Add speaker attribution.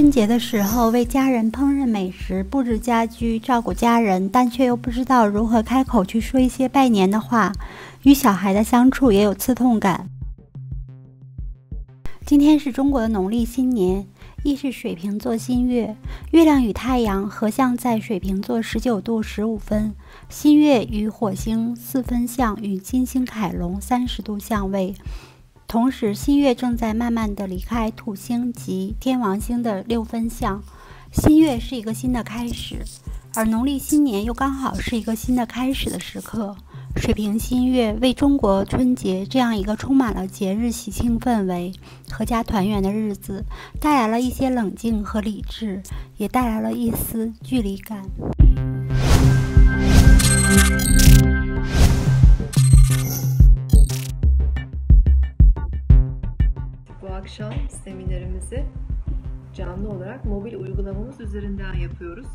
Speaker 1: 春节的时候为家人烹饪美食、布置家居、照顾家人，但却又不知道如何开口去说一些拜年的话，与小孩的相处也有刺痛感。今天是中国的农历新年，亦是水瓶座新月，月亮与太阳合相在水瓶座十九度十五分，新月与火星四分相，与金星凯龙三十度相位。同时，新月正在慢慢的离开土星及天王星的六分相，新月是一个新的开始，而农历新年又刚好是一个新的开始的时刻。水瓶新月为中国春节这样一个充满了节日喜庆氛围、阖家团圆的日子，带来了一些冷静和理智，也带来了一丝距离感。
Speaker 2: Bu akşam seminerimizi canlı olarak mobil uygulamamız üzerinden yapıyoruz.